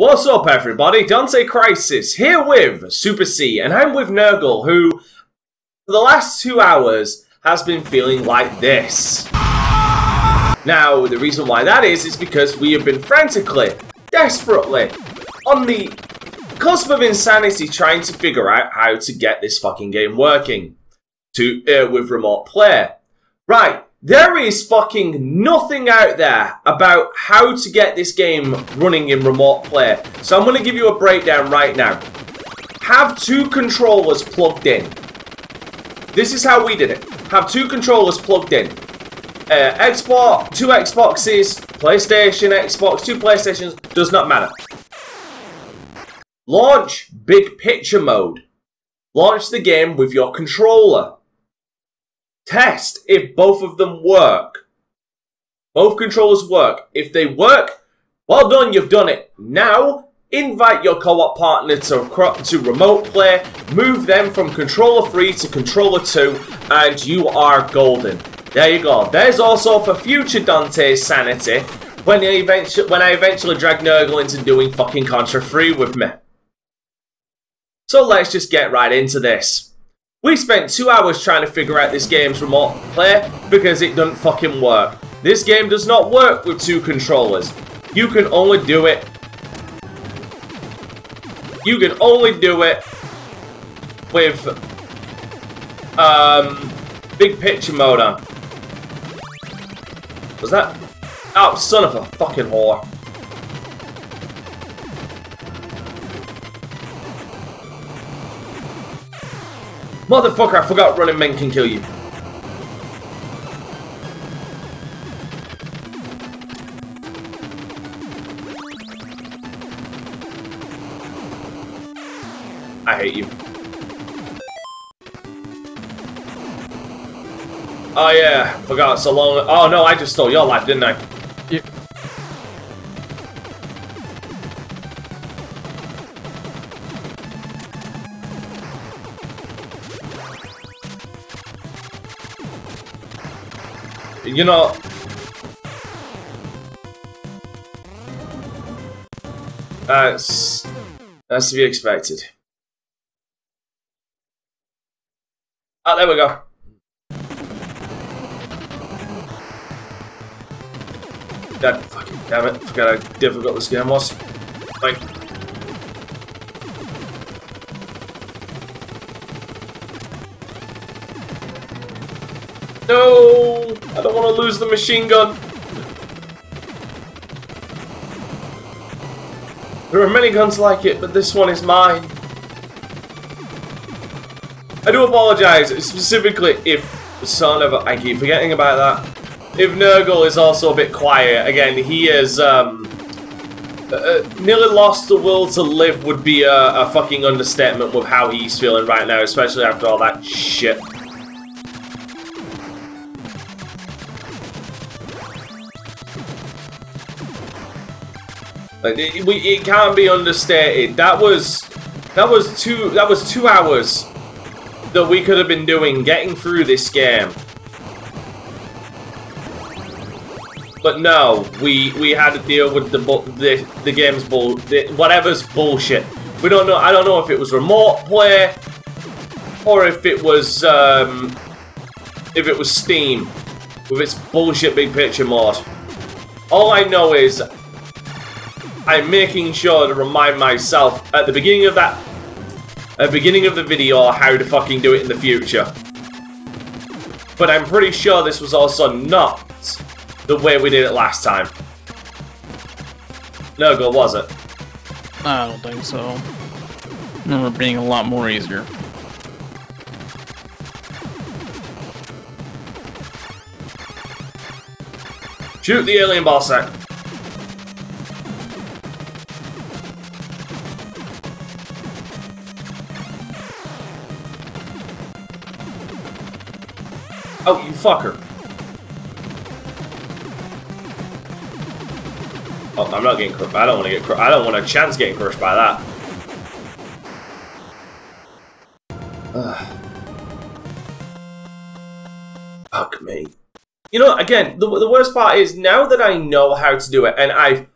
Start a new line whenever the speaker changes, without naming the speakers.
What's up everybody, Dante Crysis here with Super C and I'm with Nurgle who, for the last two hours, has been feeling like this. Now, the reason why that is, is because we have been frantically, desperately, on the cusp of insanity trying to figure out how to get this fucking game working to uh, with remote play. Right, there is fucking nothing out there about how to get this game running in remote play. So I'm going to give you a breakdown right now. Have two controllers plugged in. This is how we did it. Have two controllers plugged in. Uh, Xbox, two Xboxes, PlayStation, Xbox, two PlayStations, does not matter. Launch big picture mode. Launch the game with your controller. Test if both of them work. Both controllers work. If they work, well done, you've done it. Now, invite your co-op partner to, to remote play, move them from controller 3 to controller 2, and you are golden. There you go. There's also for future Dante's sanity when, eventually, when I eventually drag Nurgle into doing fucking Contra 3 with me. So let's just get right into this. We spent two hours trying to figure out this game's remote play because it doesn't fucking work. This game does not work with two controllers. You can only do it... You can only do it with um, big picture mode on. Was that? Oh, son of a fucking whore. Motherfucker, I forgot running men can kill you. I hate you. Oh yeah, forgot so long. Oh no, I just stole your life, didn't I? Yeah. You know... That's... That's to be expected. Oh, there we go. God fucking damn it. Forgot how difficult this game was. Like, No! I don't want to lose the machine gun. There are many guns like it, but this one is mine. I do apologize, specifically if son of. I keep forgetting about that. If Nurgle is also a bit quiet, again, he is, um... Uh, uh, nearly lost the will to live would be a, a fucking understatement with how he's feeling right now, especially after all that shit. Like it, we, it can't be understated. That was that was two that was two hours that we could have been doing getting through this game. But no, we we had to deal with the the the game's bull the, whatever's bullshit. We don't know. I don't know if it was remote play or if it was um, if it was Steam with its bullshit big picture mod. All I know is I'm making sure to remind myself at the beginning of that, at the beginning of the video, how to fucking do it in the future. But I'm pretty sure this was also not the way we did it last time. No go, was it?
I don't think so. I remember being a lot more easier.
Shoot the alien ball sack. Oh, you fucker. Oh, I'm not getting crushed. I don't want to get crushed. I don't want a chance getting crushed by that. Ugh. Fuck me. You know, again, the, the worst part is now that I know how to do it, and I've